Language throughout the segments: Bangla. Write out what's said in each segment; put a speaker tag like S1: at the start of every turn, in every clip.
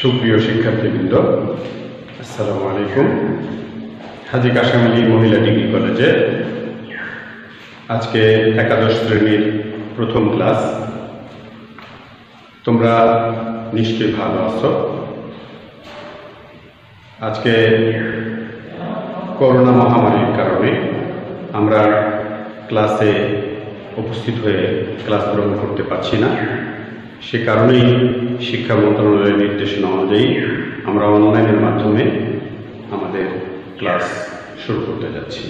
S1: সুপ্রিয় শিক্ষার্থীবৃন্দ, আসসালামু আলাইকুম। হাজি কাশাম মহিলা ডিগ্রি কলেজে আজকে একাদশ শ্রেণির প্রথম ক্লাস। তোমরা নিশ্চয়ই ভালো আছো। আজকে করোনা মহামারীর কারণে আমরা ক্লাসে উপস্থিত হয়ে ক্লাস গ্রহণ করতে পারছি না। সে কারণেই শিক্ষা মন্ত্রণালয়ের নির্দেশনা অনুযায়ী আমরা অনলাইনের মাধ্যমে আমাদের ক্লাস শুরু করতে যাচ্ছি।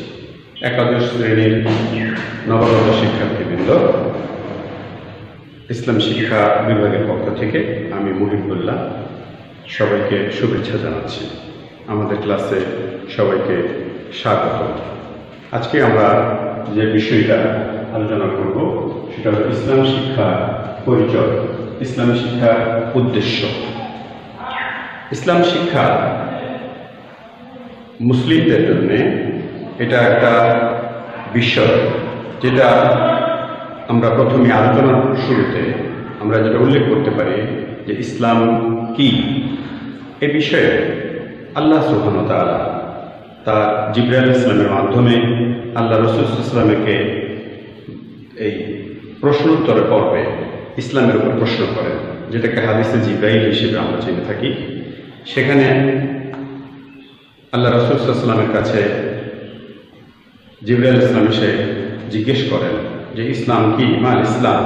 S1: একাদশ শ্রেণির নবগত শিক্ষার্থীবৃন্দ, ইসলাম শিক্ষা বিভাগের পক্ষ থেকে আমি মুহিবুল্লাহ সবাইকে শুভেচ্ছা জানাচ্ছি। আমাদের ক্লাসে সবাইকে স্বাগত। আজকে আমরা যে বিষয়টা আলোচনা করব, সেটা হলো ইসলাম শিক্ষা পরিচয়। ইসলাম শিক্ষার উদ্দেশ্য। ইসলাম শিক্ষা মুসলিমদের জন্য এটা একটা বিষয় যেটা আমরা প্রথমে আলোচনার শুরুতে আমরা যেটা উল্লেখ করতে পারি যে ইসলাম কি? এ বিষয়ে আল্লাহ সুহান তালা তার জিব্রাইল ইসলামের মাধ্যমে আল্লাহ রসুল ইসলামকে এই প্রশ্নোত্তর পর্বে ইসলামের উপর প্রশ্ন করেন যেটাকে হাদিসে জিব্রাইল হিসেবে আমরা চিনে থাকি। সেখানে আল্লাহ রসুলামের কাছে জিব্রাইল ইসলাম এসে জিজ্ঞেস করেন যে, ইসলাম কি? মাল ইসলাম?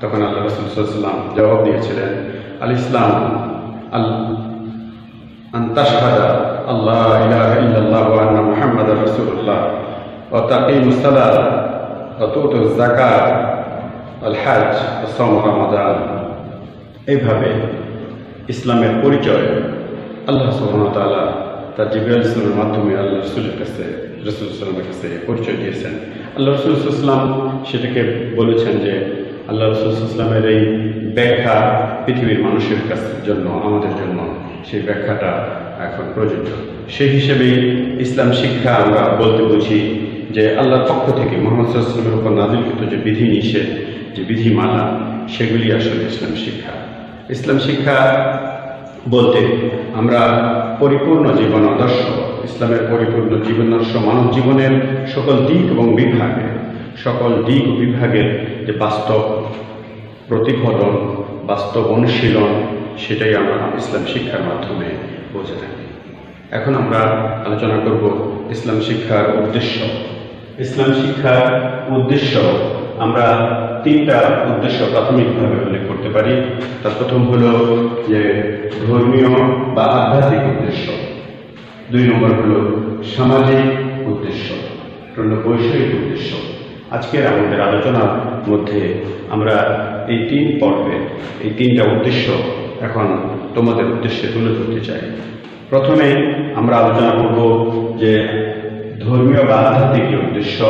S1: তখন আল্লাহ রসুলাম জবাব দিয়েছিলেন, আল ইসলাম, আল আন্তাশহাদা আল্লাহ ইলাহা ইল্লাল্লাহ ওয়া আন্না মুহাম্মাদার রাসূলুল্লাহ। ওয়া তাকিমুস আল হাজ সম রমাদান। এইভাবে ইসলামের পরিচয় আল্লাহ সুহামতাল্লাহ তার জিবরাল ইসলামের মাধ্যমে আল্লাহ রসুলের কাছে, রসুল ইসলামের কাছে পরিচয় দিয়েছেন। আল্লাহ রসুল ইসলাম সেটাকে বলেছেন যে, আল্লাহ রসুল ইসলামের এই ব্যাখ্যা পৃথিবীর মানুষের কাছে জন্য আমাদের জন্য সেই ব্যাখ্যাটা এখন প্রযোজ্য। সেই হিসেবে ইসলাম শিক্ষা আমরা বলতে বুঝি যে, আল্লাহর পক্ষ থেকে মোহাম্মদ সাল্লামের উপর নাজিলকৃত যে বিধি নিষেধ যে বিধিমালা, সেগুলি আসলে ইসলাম শিক্ষা। ইসলাম শিক্ষা বলতে আমরা পরিপূর্ণ জীবন আদর্শ, ইসলামের পরিপূর্ণ জীবন আদর্শ মানব জীবনের সকল দিক এবং বিভাগে সকল দিক বিভাগের যে বাস্তব প্রতিফলন, বাস্তব অনুশীলন, সেটাই আমরা ইসলাম শিক্ষার মাধ্যমে বুঝে থাকি। এখন আমরা আলোচনা করব ইসলাম শিক্ষার উদ্দেশ্য। ইসলাম শিক্ষার উদ্দেশ্য আমরা তিনটা উদ্দেশ্য প্রাথমিকভাবে উল্লেখ করতে পারি। তার প্রথম হলো যে ধর্মীয় বা আধ্যাত্মিক উদ্দেশ্য। দুই নম্বর হলো সামাজিক উদ্দেশ্য। বৈষয়িক উদ্দেশ্য। আজকের আমাদের আলোচনার মধ্যে আমরা এই তিন পর্বে এই তিনটা উদ্দেশ্য এখন তোমাদের উদ্দেশ্যে তুলে ধরতে চাই। প্রথমে আমরা আলোচনা করব যে ধর্মীয় বা আধ্যাত্মিক উদ্দেশ্য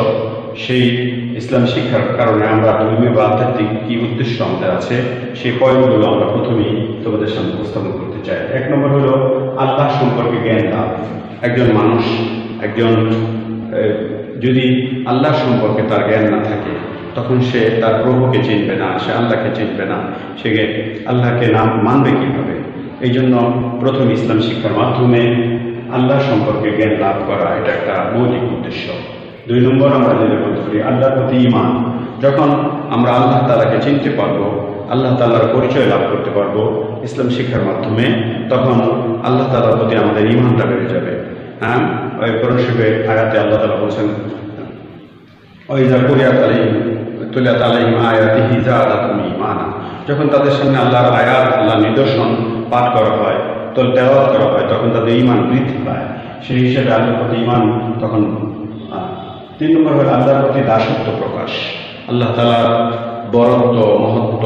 S1: সেই ইসলাম শিক্ষার কারণে আমরা ধর্মীয় বা আধ্যাত্মিক কি উদ্দেশ্য আমাদের আছে, সেই পয়েন্টগুলো আমরা প্রথমেই তোমাদের সামনে উপস্থাপন করতে চাই। এক নম্বর হলো আল্লাহ সম্পর্কে জ্ঞান লাভ একজন মানুষ, একজন যদি আল্লাহ সম্পর্কে তার জ্ঞান না থাকে, তখন সে তার প্রভুকে চিনবে না, সে আল্লাহকে চিনবে না। সে আল্লাহকে নাম মানবে কীভাবে? এই জন্য প্রথম ইসলাম শিক্ষার মাধ্যমে আল্লাহ সম্পর্কে জ্ঞান লাভ করা, এটা একটা মৌলিক উদ্দেশ্য। দুই নম্বর আমরা যেটা বলতে পারি আল্লাহর প্রতি ইমান যখন আমরা আল্লাহ তালাকে চিনতে পারব, আল্লাহ তালার পরিচয় লাভ করতে পারব ইসলাম শিক্ষার মাধ্যমে, তখন আল্লাহ তালার প্রতি আমাদের ইমানটা বেড়ে যাবে। হ্যাঁ? ওই করণ আয়াতে আল্লাহ তালা বলছেন ওই যা করিয়া তালাই তুলিয়া তালাই আয়াতিহি যা আল্লাহ তুমি ইমানা যখন তাদের সামনে আল্লাহর আয়াত আল্লাহ নিদর্শন পাঠ করা হয় তো তেলাওয়াত করা হয়, তখন তাদের ইমান বৃদ্ধি পায়। সেই হিসেবে আল্লাহর প্রতি ইমান তখন তিন নম্বর হল আল্লাহর প্রতি দাসত্ব প্রকাশ। আল্লাহ তালার বরত্ব, মহত্ব,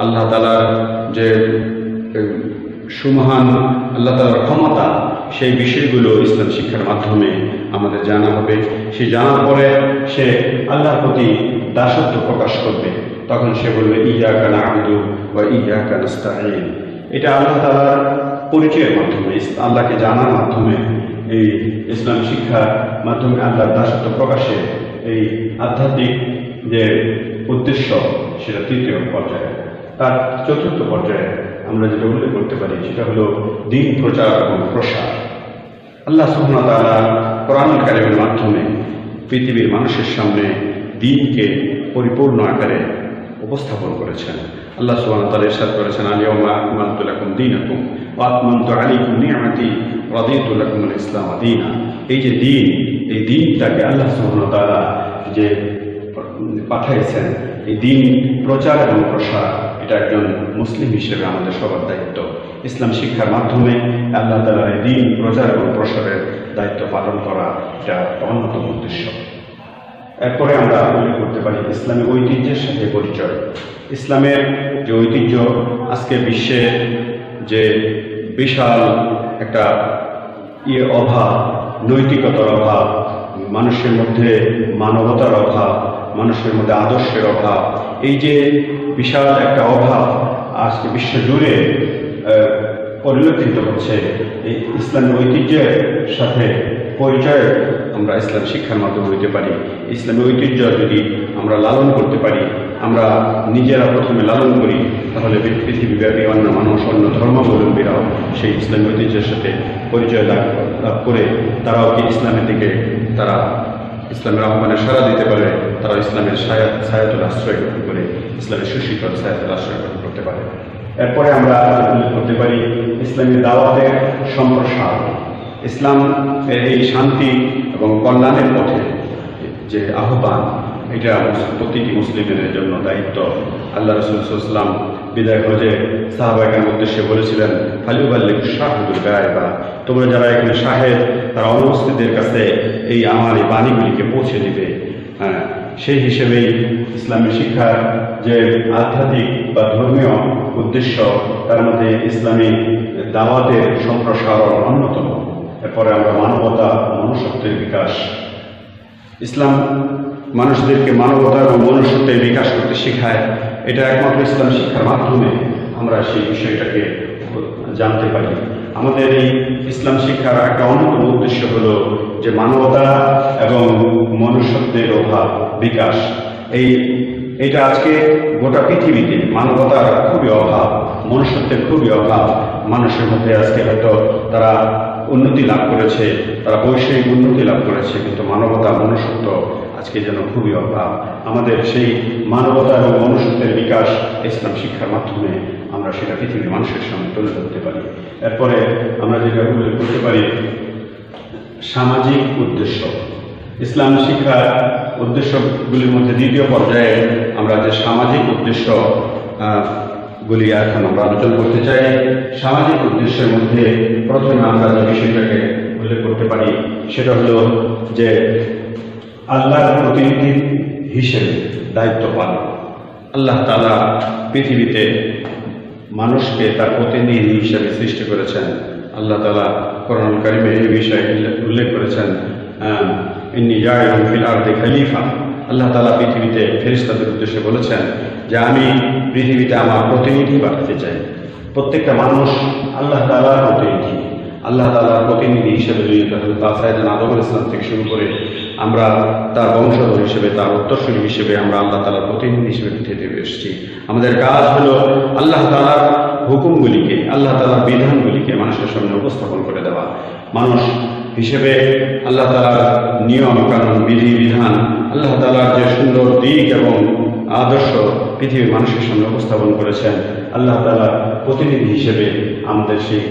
S1: আল্লাহ তালার যে সুমহান, আল্লাহ তালার ক্ষমতা, সেই বিষয়গুলো ইসলাম শিক্ষার মাধ্যমে আমাদের জানা হবে। সে জানার পরে সে আল্লাহর প্রতি দাসত্ব প্রকাশ করবে। তখন সে বলবে ইয়া কানা আবদু বা ইয়া কানাস্তাহিন এটা আল্লাহ তালার পরিচয়ের মাধ্যমে আল্লাহকে জানার মাধ্যমে এই ইসলাম শিক্ষার মাধ্যমে আল্লাহর দাসত্ব প্রকাশে এই আধ্যাত্মিক যে উদ্দেশ্য, সেটা তৃতীয় পর্যায়ে। তার চতুর্থ পর্যায়ে আমরা যেটা উল্লেখ করতে পারি, সেটা হলো দিন প্রচার এবং প্রসার। আল্লাহ তাআলা কোরআন কারিমের মাধ্যমে পৃথিবীর মানুষের সামনে দিনকে পরিপূর্ণ আকারে উপস্থাপন করেছেন। আল্লাহ তাআলা ইরশাদ করেছেন আলিয়াউমা আকমালতু লাকুম দীনাকুম। ওয়া ইসলাম দীনা এই যে দিন, এই দিনটাকে আল্লাহ সুবহানাহু যে পাঠাইছেন, এই দিন প্রচার এবং প্রসার, এটা একজন মুসলিম হিসেবে আমাদের সবার দায়িত্ব। ইসলাম শিক্ষার মাধ্যমে আল্লাহ তালার এই দিন প্রচার এবং প্রসারের দায়িত্ব পালন করা এটা অন্যতম উদ্দেশ্য। এরপরে আমরা উল্লেখ করতে পারি ইসলামী ঐতিহ্যের সাথে পরিচয়। ইসলামের যে ঐতিহ্য, আজকে বিশ্বে যে বিশাল একটা ইয়ে অভাব, নৈতিকতার অভাব, মানুষের মধ্যে মানবতার অভাব, মানুষের মধ্যে আদর্শের অভাব। এই যে বিশাল একটা অভাব আজকে বিশ্ব জুড়ে পরিলক্ষিত হচ্ছে, এই ইসলামী ঐতিহ্যের সাথে পরিচয় আমরা ইসলাম শিক্ষার মাধ্যমে হইতে পারি। ইসলামী ঐতিহ্য যদি আমরা লালন করতে পারি, আমরা নিজেরা প্রথমে লালন করি, তাহলে পৃথিবীব্যাপী অন্য মানুষ, অন্য ধর্মাবলম্বীরাও সেই ইসলামী ঐতিহ্যের সাথে পরিচয় লাভ লাভ করে তারাও কি ইসলামের দিকে, তারা ইসলামের আহ্বানে সাড়া দিতে পারে তারা ইসলামের ছায়া- ছায়াতুল আশ্রয় গ্রহণ করে, ইসলামের সুশীতল ছায়াতুল আশ্রয় গ্রহণ করতে পারে। এরপরে আমরা করতে পারি ইসলামী দাওয়াতের সম্প্রসার। ইসলাম এই শান্তি এবং কল্যাণের পথে যে আহ্বান এটা প্রতিটি মুসলিমের জন্য দায়িত্ব। আল্লাহ রসুলাম বিদায় হজে সাহাবাহিকের উদ্দেশ্যে বলেছিলেন ফালিউবাল্লিক শাহুদুল গায়ে বা তোমরা যারা এখানে শাহেদ, তারা অনুপস্থিতদের কাছে এই আমার এই বাণীগুলিকে পৌঁছে দিবে। হ্যাঁ সেই হিসেবেই ইসলামী শিক্ষার যে আধ্যাত্মিক বা ধর্মীয় উদ্দেশ্য, তার মধ্যে ইসলামী দাওয়াতের সম্প্রসারণ অন্যতম। এরপরে আমরা মানবতা মনুষ্যত্বের বিকাশ। ইসলাম মানুষদেরকে মানবতা এবং মনুষ্যত্বের বিকাশ করতে শেখায়, এটা একমাত্র ইসলাম শিক্ষার মাধ্যমে আমরা সেই বিষয়টাকে জানতে পারি। আমাদের এই ইসলাম শিক্ষার একটা অন্যতম উদ্দেশ্য হলো যে মানবতা এবং মনুষ্যত্বের অভাব, বিকাশ। এই, এটা আজকে গোটা পৃথিবীতে মানবতার খুবই অভাব, মনুষ্যত্বের খুবই অভাব। মানুষের মধ্যে আজকে হয়তো তারা উন্নতি লাভ করেছে, তারা বৈষয়িক উন্নতি লাভ করেছে, কিন্তু মানবতা, মনুষ্যত্ব আজকে যেন খুবই অভাব। আমাদের সেই মানবতা এবং মনুষ্যত্বের বিকাশ ইসলাম শিক্ষার মাধ্যমে আমরা সেটা পৃথিবীর মানুষের সামনে তুলে ধরতে পারি। এরপরে আমরা যেটা উল্লেখ করতে পারি, সামাজিক উদ্দেশ্য। ইসলাম শিক্ষার উদ্দেশ্যগুলির মধ্যে দ্বিতীয় পর্যায়ে আমরা যে সামাজিক উদ্দেশ্য গুলি এখন আমরা আলোচনা করতে চাই, সামাজিক উদ্দেশ্যের মধ্যে প্রথমে আমরা যে বিষয়টাকে উল্লেখ করতে পারি, সেটা হলো যে আল্লাহর প্রতিনিধি হিসেবে দায়িত্ব পালন। আল্লাহ তালা পৃথিবীতে মানুষকে তার প্রতিনিধি হিসেবে সৃষ্টি করেছেন। আল্লাহ তালা করোনা কারিমে এই বিষয়ে উল্লেখ- করেছেন ইন্নি জায়ন ফিল আরদে খলিফা। আল্লাহ তালা পৃথিবীতে ফেরিস্তাদের উদ্দেশ্যে বলেছেন যে, আমি পৃথিবীতে আমার প্রতিনিধি পাঠাতে চাই। প্রত্যেকটা মানুষ আল্লাহ তালার প্রতিনিধি। আল্লাহ তালার প্রতিনিধি হিসেবে জড়িত হল তাসায়দান আদম ইসলাম থেকে শুরু করে আমরা তার বংশধর হিসেবে, তার উত্তরসূরি হিসেবে আমরা আল্লাহ তালার প্রতিনিধি হিসেবে পৃথিবীতে এসেছি। আমাদের কাজ হলো আল্লাহ তালার হুকুমগুলিকে, আল্লাহ তালার বিধানগুলিকে মানুষের সামনে উপস্থাপন করে দেওয়া। মানুষ হিসেবে আল্লাহ তালার নিয়ম, কানুন, বিধি, বিধান, আল্লাহ তালার যে সুন্দর দিক এবং আদর্শ পৃথিবীর মানুষের সামনে উপস্থাপন করেছেন, আল্লাহ তালা প্রতিনিধি হিসেবে আমাদের সেই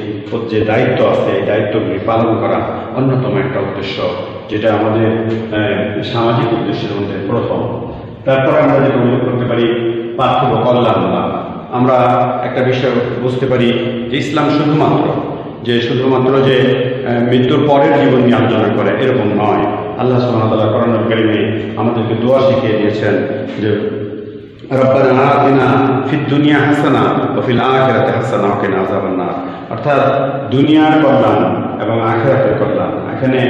S1: যে দায়িত্ব আছে, এই দায়িত্বগুলি পালন করা অন্যতম একটা উদ্দেশ্য। যেটা আমাদের সামাজিক উদ্দেশ্যের মধ্যে প্রথম। তারপর আমরা যেটা উল্লেখ করতে পারি পার্থিব কল্যাণ লাভ আমরা একটা বিষয় বুঝতে পারি যে ইসলাম শুধুমাত্র, যে শুধুমাত্র যে মৃত্যুর পরের জীবন নিয়ে আলোচনা করে, এরকম নয়। আল্লাহ সুবহানাহু করোনার কারিমে আমাদেরকে দোয়া শিখিয়ে দিয়েছেন যে, রব্বানা আতিনা দুনিয়া হাসানা ও ফিল আখিরাতি হাসানা কিনা আযাবান নার। অর্থাৎ দুনিয়ার কল্যাণ এবং আখিরাতের কল্যাণ। এখানে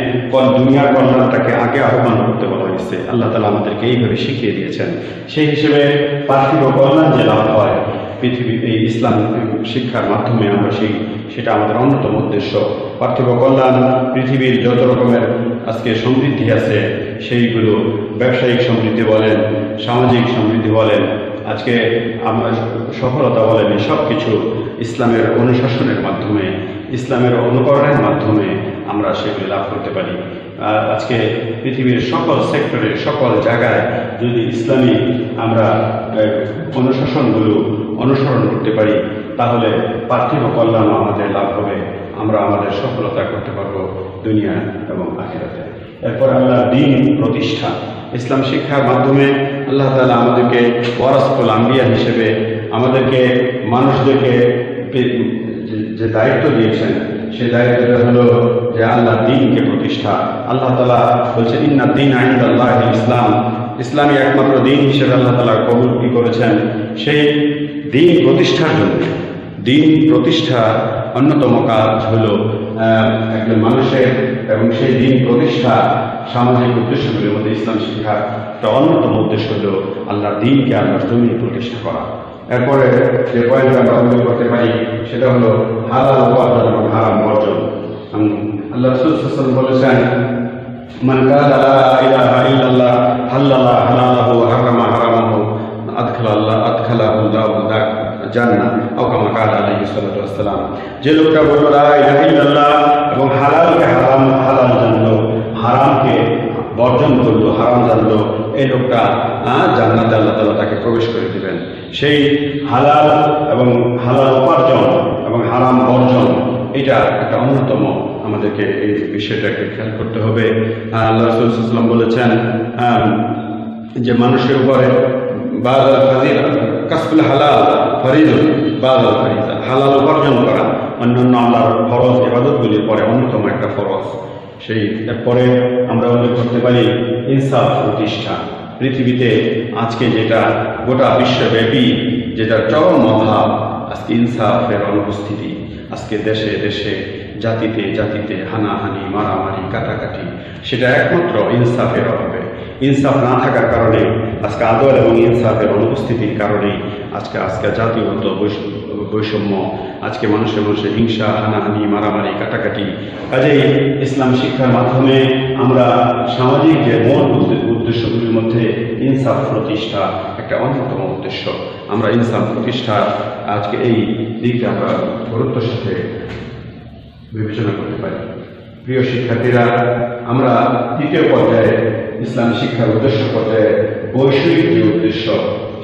S1: দুনিয়ার কল্যাণটাকে আগে আহ্বান করতে বলা হয়েছে। আল্লাহ তালা আমাদেরকে এইভাবে শিখিয়ে দিয়েছেন। সেই হিসেবে পার্থিব কল্যাণ যে লাভ হয় পৃথিবী এই ইসলাম শিক্ষার মাধ্যমে আমরা সেই সেটা আমাদের অন্যতম উদ্দেশ্য। পার্থিব কল্যাণ পৃথিবীর যত রকমের আজকে সমৃদ্ধি আছে, সেইগুলো ব্যবসায়িক সমৃদ্ধি বলেন, সামাজিক সমৃদ্ধি বলেন, আজকে আমরা সফলতা বলেন সব কিছু ইসলামের অনুশাসনের মাধ্যমে, ইসলামের অনুকরণের মাধ্যমে আমরা সেগুলি লাভ করতে পারি। আর আজকে পৃথিবীর সকল সেক্টরে সকল জায়গায় যদি ইসলামী আমরা অনুশাসনগুলো অনুসরণ করতে পারি, তাহলে পার্থিব কল্যাণ আমাদের লাভ হবে। আমরা আমাদের সফলতা করতে পারব দুনিয়া এবং আখিরাতে। এরপর আল্লাহ দিন প্রতিষ্ঠা। ইসলাম শিক্ষার মাধ্যমে আল্লাহ তালা আমাদেরকে ওয়ারাসফুল আম্বিয়া হিসেবে আমাদেরকে মানুষদেরকে যে দায়িত্ব দিয়েছেন সেই দায়িত্বটা হলো যে আল্লাহ দিনকে প্রতিষ্ঠা। আল্লাহ তালা বলছেন, ইন্না দিন আইন আল্লাহ ইসলাম। ইসলামী একমাত্র দিন হিসেবে আল্লাহ তালা কবুল কি করেছেন? সেই দিন প্রতিষ্ঠার জন্য। দিন প্রতিষ্ঠা অন্যতম কাজ হলো একজন মানুষের এবং সেই দিন প্রতিষ্ঠা সামাজিক উদ্দেশ্যগুলির মধ্যে ইসলাম শিক্ষার একটা অন্যতম উদ্দেশ্য হল আল্লাহর দিনকে আল্লাহর জমিন প্রতিষ্ঠা করা। এরপরে যে পয়েন্ট আমরা উল্লেখ করতে পারি, সেটা হলো হালাল উপার্জন এবং হারাম বর্জন। আল্লাহ রসুল হাসান বলেছেন, মান কাল ইলাহা ইল্লাল্লাহ, হাল্লালা হালালাহু হারামা হারামাহু আদখালাল্লাহ আদখালাহু দাউ দাক জান্নাহ, আও কামা কাল আলাইহি সাল্লাতু ওয়াসসালাম। যে লোকটা বলল, লা ইলাহা ইল্লাল্লাহ এবং হালালকে হারাম, হালাল জানলো, হারামকে বর্জন করল, হারাম জানলো, এই লোকটা জান্নাতে আল্লাহ তাআলা তাকে প্রবেশ করে দিবেন। সেই হালাল এবং হালাল উপার্জন এবং হারাম বর্জন, এটা একটা অন্যতম আমাদেরকে এই বিষয়টাকে খেয়াল করতে হবে। আল্লাহ রসুলাম বলেছেন যে মানুষের উপরে বাদাল ফাজিল কাসবুল হালাল ফরিদ, বাদাল ফরিদা। হালাল উপার্জন করা অন্যান্য আল্লাহর ফরজ ইবাদতগুলির পরে অন্যতম একটা ফরজ। সেই এরপরে আমরা উল্লেখ করতে পারি ইনসাফ প্রতিষ্ঠা। পৃথিবীতে আজকে যেটা গোটা বিশ্বব্যাপী যেটা চরম অভাব আজকে ইনসাফের অনুপস্থিতি, আজকে দেশে দেশে, জাতিতে জাতিতে হানাহানি, মারামারি, কাটাকাটি, সেটা একমাত্র ইনসাফের অভাবে। ইনসাফ না থাকার কারণে আজকে আদর এবং ইনসাফের অনুপস্থিতির কারণেই আজকে আজকে জাতিগত বৈষম্য, আজকে মানুষের মানুষের হিংসা, হানাহানি, মারামারি, কাটাকাটি। কাজেই ইসলাম শিক্ষার মাধ্যমে আমরা সামাজিক যে মূল উদ্দেশ্যগুলির মধ্যে ইনসাফ প্রতিষ্ঠা একটা অন্যতম উদ্দেশ্য। আমরা ইনসাফ প্রতিষ্ঠা আজকে এই দিকটা আমরা গুরুত্বের সাথে বিবেচনা করতে পারি। প্রিয় শিক্ষার্থীরা, আমরা তৃতীয় পর্যায়ে ইসলাম শিক্ষার উদ্দেশ্য পর্যায়ে বৈষয়িক যে উদ্দেশ্য,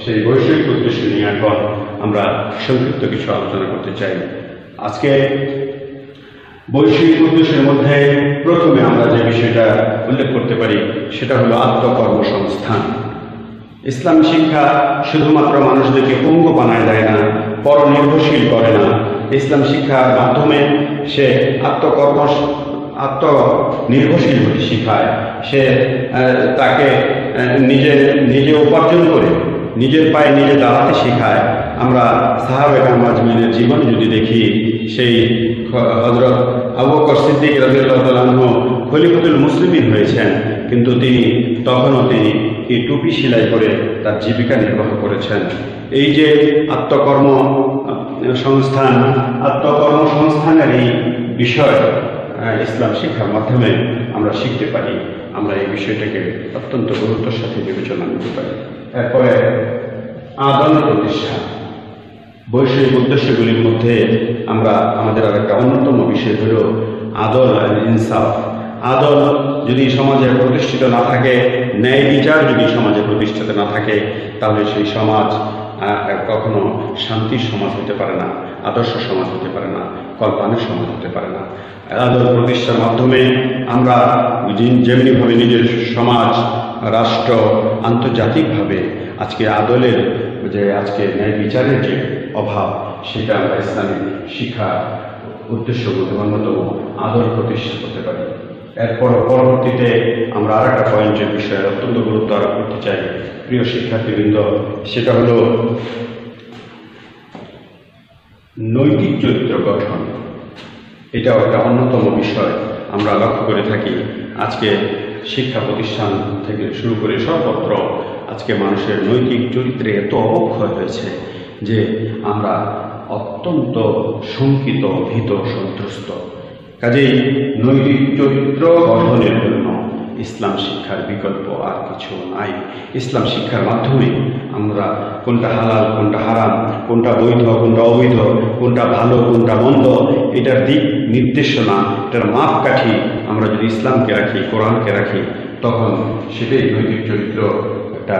S1: সেই বৈষয়িক উদ্দেশ্য নিয়ে এখন আমরা সংক্ষিপ্ত কিছু আলোচনা করতে চাই। আজকে বৈষয়িক উদ্দেশ্যের মধ্যে প্রথমে আমরা যে বিষয়টা উল্লেখ করতে পারি সেটা হলো আত্মকর্মসংস্থান। ইসলাম শিক্ষা শুধুমাত্র মানুষদেরকে পঙ্গু বানায় দেয় না পরনির্ভরশীল করে না। ইসলাম শিক্ষার মাধ্যমে সে আত্মকর্ম আত্মনির্ভরশীল হতে শিখায়। সে তাকে আহ, নিজে নিজে উপার্জন করে নিজের পায়ে নিজে দাঁড়াতে শেখায়। আমরা সাহাবেক মাজমিনের জীবন যদি দেখি, সেই হজরত আবু বকর সিদ্দিক রাজিউল্লাহ খলিফতুল মুসলিমিন হয়েছেন, কিন্তু তিনি তখনও তিনি এই টুপি সেলাই করে তার জীবিকা নির্বাহ করেছেন। এই যে আত্মকর্ম সংস্থান, আত্মকর্ম সংস্থানের এই বিষয় ইসলাম শিক্ষার মাধ্যমে আমরা শিখতে পারি, আমরা এই বিষয়টাকে অত্যন্ত গুরুত্বের সাথে বিবেচনা করতে পারি। এরপরে আদান প্রতিষ্ঠা বৈষয়িক উদ্দেশ্যগুলির মধ্যে আমরা আমাদের আর একটা অন্যতম বিষয় হল আদল আর ইনসাফ। আদল যদি সমাজে প্রতিষ্ঠিত না থাকে, ন্যায় বিচার যদি সমাজে প্রতিষ্ঠিত না থাকে, তাহলে সেই সমাজ কখনো শান্তির সমাজ হতে পারে না, আদর্শ সমাজ হতে পারে না কল্পনার সমাজ হতে পারে না। আদল প্রতিষ্ঠার মাধ্যমে আমরা যেমনিভাবে নিজের সমাজ, রাষ্ট্র আন্তর্জাতিকভাবে আজকে আদলের যে আজকে ন্যায় বিচারের যে অভাব, সেটা আমরা ইসলামিক শিক্ষা উদ্দেশ্য বলতে অন্যতম আদর প্রতিষ্ঠা করতে পারি। এরপর পরবর্তীতে আমরা আর একটা পয়েন্টের বিষয়ে অত্যন্ত গুরুত্ব আরোপ করতে চাই, প্রিয় শিক্ষার্থীবৃন্দ, সেটা হলো নৈতিক চরিত্র গঠন। এটাও একটা অন্যতম বিষয়। আমরা লক্ষ্য করে থাকি, আজকে শিক্ষা প্রতিষ্ঠান থেকে শুরু করে সর্বত্র আজকে মানুষের নৈতিক চরিত্রে এত অবক্ষয় হয়েছে যে আমরা অত্যন্ত শঙ্কিত, ভীত, সন্ত্রস্ত। কাজেই নৈতিক চরিত্র গঠনের জন্য ইসলাম শিক্ষার বিকল্প আর কিছু নাই। ইসলাম শিক্ষার মাধ্যমে আমরা কোনটা হালাল, কোনটা হারাম, কোনটা বৈধ, কোনটা অবৈধ, কোনটা ভালো, কোনটা মন্দ, এটার দিক নির্দেশনা, এটার মাপকাঠি আমরা যদি ইসলামকে রাখি, কোরআনকে রাখি, তখন সেটাই নৈতিক চরিত্র একটা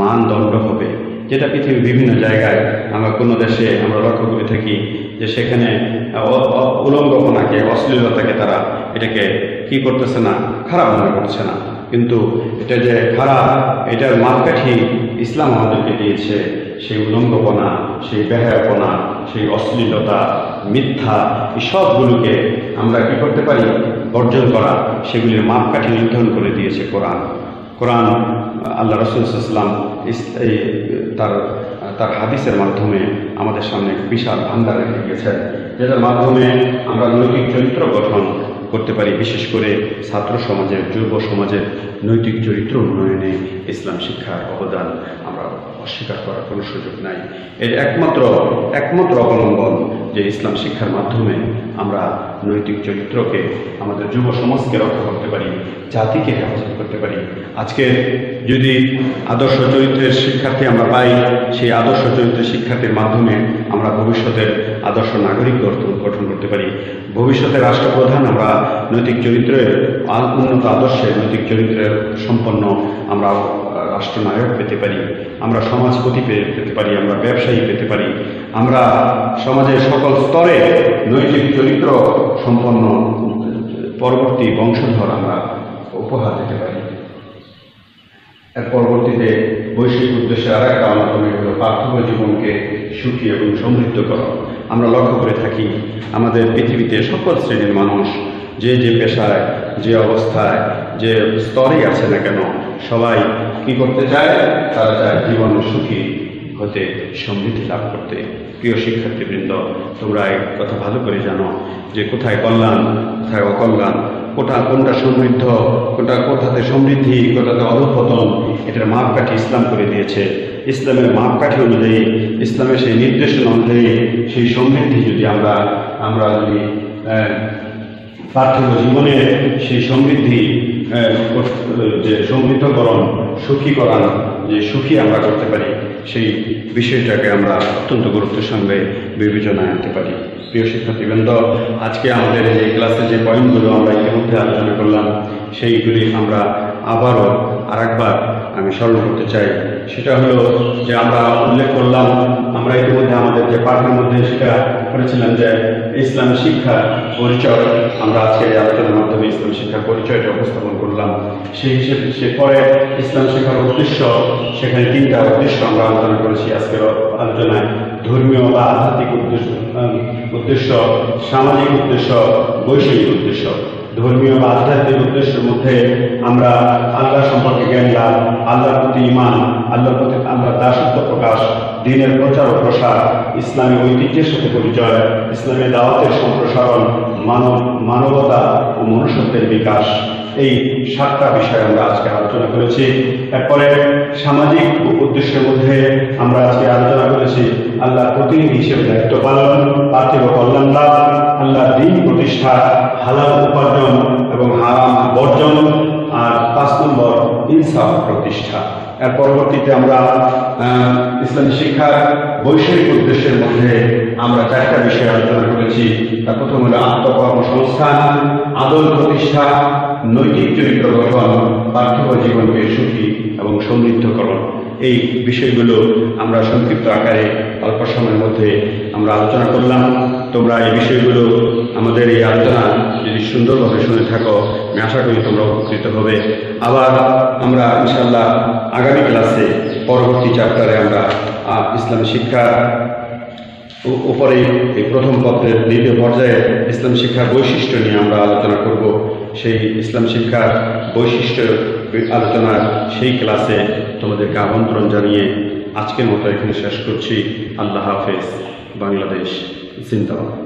S1: মানদণ্ড হবে, যেটা পৃথিবীর বিভিন্ন জায়গায় আমরা কোনো দেশে আমরা লক্ষ্য করে থাকি যে সেখানে উলঙ্গপনাকে অশ্লীলতাকে তারা এটাকে কি করতেছে না, খারাপ মনে করছে না। কিন্তু এটা যে খারাপ, এটার মাপকাঠি ইসলাম আমাদেরকে দিয়েছে সেই উলঙ্গপনা সেই বেহায়াপনা সেই অশ্লীলতা, মিথ্যা, এই সবগুলোকে আমরা কি করতে পারি? বর্জন করা, সেগুলির মাপকাঠি নির্ধারণ করে দিয়েছে কোরআন। কোরআন, আল্লাহ রসুলাম তার তার হাদিসের মাধ্যমে আমাদের সামনে বিশাল ভান্ডার রেখে গেছেন। যেটার মাধ্যমে আমরা নৈতিক চরিত্র গঠন করতে পারি, বিশেষ করে ছাত্র সমাজের, যুব সমাজের নৈতিক চরিত্র উন্নয়নে ইসলাম শিক্ষার অবদান আমরা অস্বীকার করার কোনো সুযোগ নাই। এর একমাত্র একমাত্র অবলম্বন যে ইসলাম শিক্ষার মাধ্যমে আমরা নৈতিক চরিত্রকে, আমাদের যুব সমাজকে রক্ষা করতে পারি, জাতিকে হেফাজত করতে পারি। আজকে যদি আদর্শ চরিত্রের শিক্ষার্থী আমরা পাই, সেই আদর্শ চরিত্রের শিক্ষার্থীর মাধ্যমে আমরা ভবিষ্যতের আদর্শ নাগরিক গঠন করতে পারি। ভবিষ্যতে রাষ্ট্রপ্রধান আমরা নৈতিক চরিত্রের উন্নত আদর্শে নৈতিক চরিত্রের সম্পন্ন আমরা রাষ্ট্রনায়ক পেতে পারি। আমরা সমাজপতি পেতে পারি, আমরা ব্যবসায়ী পেতে পারি। আমরা সমাজের সকল স্তরে নৈতিক চরিত্র সম্পন্ন পরবর্তী বংশধর আমরা উপহার দিতে পারি। এর পরবর্তীতে বৈশ্বিক উদ্দেশ্যে আর একটা অন্যতম হল পার্থিব জীবনকে সুখী এবং সমৃদ্ধ করা। আমরা লক্ষ্য করে থাকি, আমাদের পৃথিবীতে সকল শ্রেণির মানুষ যে যে পেশায়, যে অবস্থায়, যে স্তরেই আছে না কেন, সবাই কি করতে চায়? তারা চায় জীবন সুখী হতে, সমৃদ্ধি লাভ করতে। প্রিয় শিক্ষার্থীবৃন্দ, তোমরা এক কথা ভালো করে জানো যে কোথায় কল্যাণ, কোথায় অকল্যাণ কোথা কোনটা সমৃদ্ধ, কোনটা কোথাতে সমৃদ্ধি কোথাতে অধপতন এটার মাপকাঠি ইসলাম করে দিয়েছে। ইসলামের মাপকাঠি অনুযায়ী, ইসলামের সেই নির্দেশনা অনুযায়ী, সেই সমৃদ্ধি যদি আমরা আমরা যদি পার্থিব জীবনে সেই সমৃদ্ধি যে সমৃদ্ধকরণ, সুখীকরণ, যে সুখী আমরা করতে পারি সেই বিষয়টাকে আমরা অত্যন্ত গুরুত্বের সঙ্গে বিবেচনায় আনতে পারি। প্রিয় শিক্ষার্থীবৃন্দ, আজকে আমাদের যে ক্লাসে যে পয়েন্টগুলো আমরা ইতিমধ্যে আলোচনা করলাম, সেইগুলি আমরা আবারও আরেকবার আমি স্মরণ করতে চাই, সেটা হলো যে আমরা উল্লেখ করলাম, আমরা ইতিমধ্যে আমাদের যে পাঠের মধ্যে সেটা করেছিলাম যে ইসলাম শিক্ষা পরিচয়, আমরা আজকে আলোচনার মাধ্যমে ইসলাম শিক্ষার পরিচয়টা উপস্থাপন করলাম। সেই হিসেবে সে পরে ইসলাম শিক্ষার উদ্দেশ্য, সেখানে তিনটা উদ্দেশ্য আমরা আলোচনা করেছি আজকের আলোচনায়। ধর্মীয় বা আধ্যাত্মিক উদ্দেশ্য উদ্দেশ্য, সামাজিক উদ্দেশ্য বৈষয়িক উদ্দেশ্য। ধর্মীয় বা আধ্যাত্মিক উদ্দেশ্যের মধ্যে আমরা আল্লাহ সম্পর্কে জ্ঞান লাভ, আল্লাহর প্রতি ইমান আল্লাহর প্রতি আল্লাহর দাসত্ব প্রকাশ, দিনের প্রচার ও প্রসার, ইসলামী ঐতিহ্যের সাথে পরিচয় ইসলামের দাওয়াতের সম্প্রসারণ, মানব, মানবতা ও মনুষ্যত্বের বিকাশ। এই সাতটা বিষয় আমরা আজকে আলোচনা করেছি। এরপরে সামাজিক উদ্দেশ্যের মধ্যে আমরা আজকে আলোচনা করেছি আল্লাহ প্রতিনিধি হিসেবে দায়িত্ব পালন, পার্থিব কল্যাণ লাভ আল্লাহ দিন প্রতিষ্ঠা, হালাল উপার্জন এবং হারাম বর্জন, আর পাঁচ নম্বর ইনসাফ প্রতিষ্ঠা। এর পরবর্তীতে আমরা ইসলামী শিক্ষার বৈষয়িক উদ্দেশ্যের মধ্যে আমরা চারটা বিষয়ে আলোচনা করেছি। তার প্রথম হলো আত্মকর্মসংস্থান, আদল প্রতিষ্ঠা, নৈতিক চরিত্র গঠন, পার্থিব জীবনকে সুখী এবং সমৃদ্ধকরণ। এই বিষয়গুলো আমরা সংক্ষিপ্ত আকারে অল্প সময়ের মধ্যে আমরা আলোচনা করলাম। তোমরা এই বিষয়গুলো আমাদের এই আলোচনা যদি সুন্দরভাবে শুনে থাকো, আমি আশা করি তোমরা উপকৃত হবে। আবার আমরা ইনশাল্লাহ আগামী ক্লাসে পরবর্তী চ্যাপ্টারে আমরা ইসলাম শিক্ষা উপরে এই প্রথম পত্রের দ্বিতীয় পর্যায়ে ইসলাম শিক্ষার বৈশিষ্ট্য নিয়ে আমরা আলোচনা করব। সেই ইসলাম শিক্ষার বৈশিষ্ট্য আলোচনার সেই ক্লাসে তোমাদেরকে আমন্ত্রণ জানিয়ে আজকের মতো এখানে শেষ করছি। আল্লাহ হাফেজ। বাংলাদেশ জিন্দাবাদ।